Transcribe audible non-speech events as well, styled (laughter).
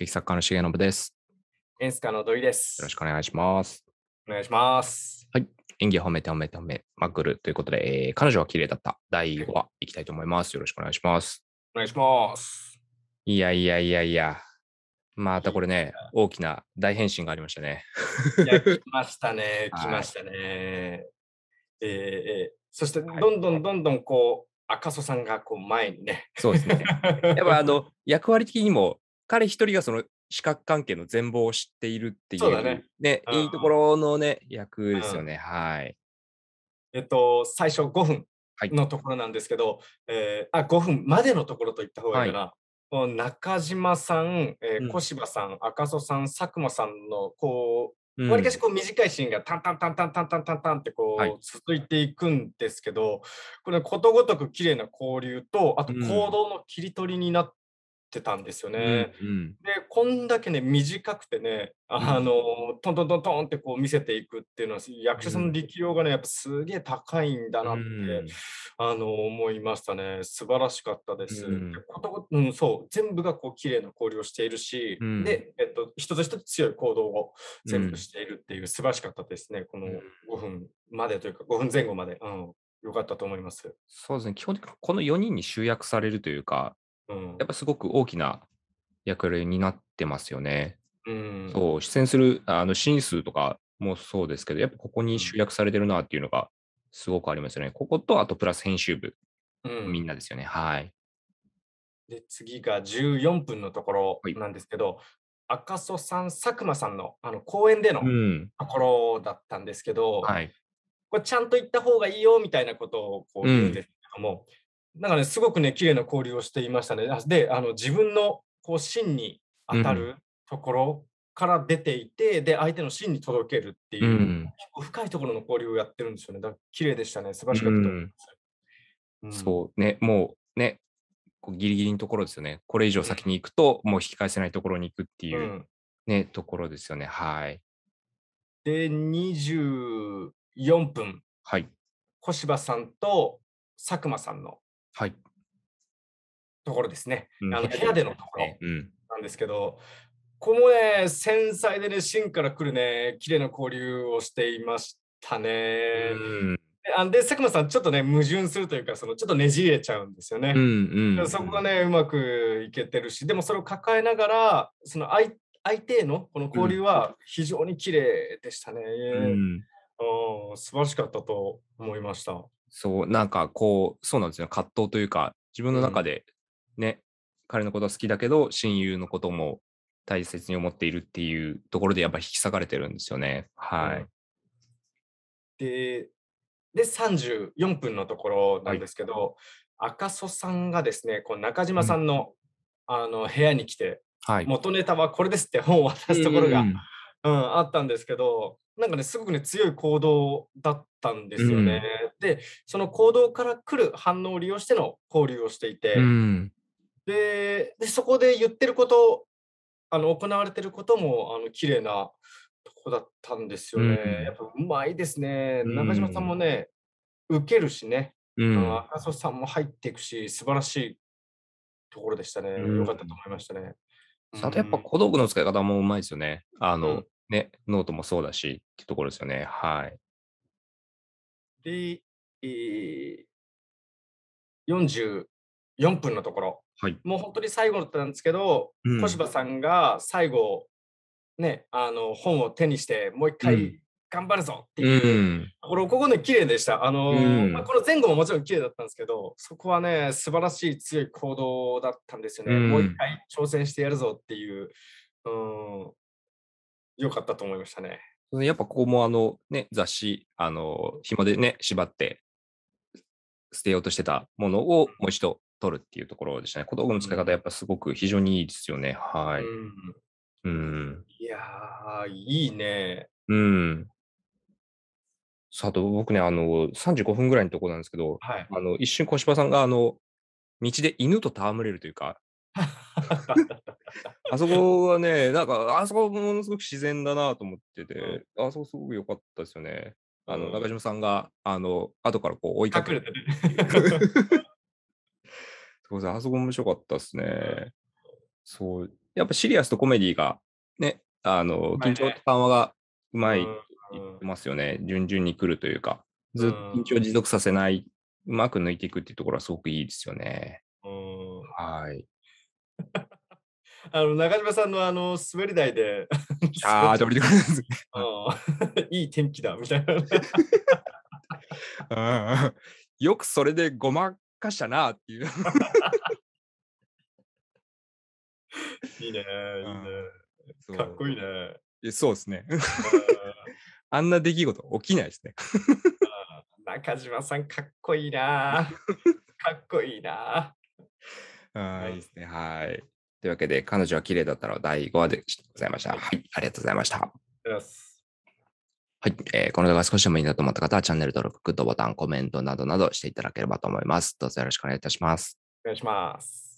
劇作家の重信です。演出家の土井です。よろしくお願いします。お願いします。演技を褒めて褒めて褒めまくるということで、えー彼女は綺麗だった第5話いきたいと思います。よろしくお願いします。お願いします。いやいやいやいや、またこれね、大きな大変身がありましたね。いや、(laughs) 来ましたね。はい来ましたね。えーえーそして、どはいんどんどんどんこう、赤楚さんがこう前にね。そうですね。やっぱあの、(laughs) 役割的にも、彼一人がその視覚関係の全貌を知っているっていう、そうだね。うんいいところのね、役ですよね。はい。えっと、最初5分はい。のところなんですけど、えーあ、5分までのところと言った方がいいかな。こう中島さん、えーうん。小柴さん、赤楚さん、佐久間さんのこううんわりかしこう短いシーンがタンタンタンタンタンタンタンタンってこはい。う続いていくんですけど、これことごとく綺麗な交流と、あとうん。行動の切り取りになってたんですよね。うんうんで、こんだけね、短くてね、あの、トントントントンってこう見せていくっていうのは、役者さんの力量がね、やっぱすげえ高いんだなって、うんあの、思いましたね。素晴らしかったです。うんでうん、そう、全部がこう綺麗な交流をしているし、うんで、えっと、一つ一つ強い行動を全うん部しているっていう素晴らしかったですね。このうん5分までというか、5分前後まで。うん、よかったと思います。そうですね、基本的にこの4人に集約されるというか、うんやっぱすごく大きな役割になってますよね。うん、そう、出演するあのシーン数とかもそうですけど、やっぱここに集約されてるなっていうのがすごくありますよね。ここと、あとプラス編集部、うんみんなですよね。はい。で次が14分のところはいなんですけど、赤楚さん、佐久間さんのあの公演でのうん。ところだったんですけど、はい。これちゃんと言った方がいいよみたいなことをこう言うんですけども、なんかね、すごくね、綺麗な交流をしていましたね。あで、あの自分のこう芯に当たるところから出ていて、で、相手の芯に届けるっていう、うん。結構深いところの交流をやってるんですよね。だから綺麗でしたね。素晴らしかったと思います。うんそうね、もうね、こうギリギリのところですよね。これ以上先に行くと、もう引き返せないところに行くっていううんね、ところですよね。はい。で、24分、はい。小柴さんと佐久間さんのはい。ところですね。うんあの部屋でのところ。うん。なんですけど、ここもね、繊細でね、芯から来るね、綺麗な交流をしていましたね。うん。で、佐久間さん、ちょっとね、矛盾するというか、そのちょっとねじれちゃうんですよね。うん。うん。そこがね、うまくいけてるし、でもそれを抱えながら、その相相手へのこの交流は非常に綺麗でしたね。うん。うん素晴らしかったと思いました。そう、なんかこう、そうなんですよ。葛藤というか、自分の中でね、彼のことは好きだけど、親友のことも大切に思っているっていうところで、やっぱ引き裂かれてるんですよね。はい。で、で、34分のところなんですけど、赤楚さんがですね、こう中島さんの,、あの部屋に来て、はい。元ネタはこれですって本を渡すところが、ううんんあったんですけど、なんかね、すごくね、強い行動だったんですよね。で、その行動から来る反応を利用しての交流をしていて、うん。でで、そこで言ってること、あの行われてることも、あの綺麗なとこだったんですよね。うんやっぱうまいですね。うん中島さんもね、受けるしね、うん。赤楚さんも入っていくし、素晴らしいところでしたね。うんよかったと思いましたね。あとやっぱうん小道具の使い方もうまいですよね。あの、うんね、ノートもそうだしってところですよね。はい。で、えー、44分のところ、はい。もう本当に最後だったんですけど、うん小柴さんが最後、ね、あの本を手にして、もう一う回ん頑張るぞっていう、ん。これここね、綺麗でした。あのまあ、この前後ももちろん綺麗だったんですけど、そこはね、素晴らしい強い行動だったんですよね。うんもう一回挑戦してやるぞっていう、うん、よかったと思いましたね。やっぱここもあのね、雑誌、あの、紐でね、縛って捨てようとしてたものをもう一度取るっていうところでしたね。小道具の使い方やっぱすごく非常にいいですよね。はい。うん、うん。いやー、いいね。うん。さあ、あと僕ね、あの、35分ぐらいのところなんですけど、はい。あの、一瞬小芝さんがあの、道で犬と戯れるというか、(laughs) あそこはね、なんか、あそこものすごく自然だなと思ってて、あそこすごく良かったですよね。あの、うん中島さんが、あの、後からこう追いかける。ね。そう (laughs) あそこ面白かったですね。そう。やっぱシリアスとコメディが、ね、あの、緊張と緩和がうまいますよね。順々に来るというか、ずっと緊張を持続させない、うまく抜いていくっていうところはすごくいいですよね。うんはい。(laughs) あの中島さんのあの滑り台で、(laughs) ああ、で降りてくるんですね。うんいい天気だみたいな。うんよくそれでごまかしたなっていう。いいね、いいね。かっこいいね。えそうですね。うんあんな出来事起きないですね。中島さん、かっこいいな。かっこいいな。あうんいいですね。はい。というわけで、彼女は綺麗だったら第5話でございました。はい。ありがとうございました。はい、えーこの動画少しでもいいなと思った方は、チャンネル登録、グッドボタン、コメントなどなどしていただければと思います。どうぞよろしくお願いいたします。お願いします。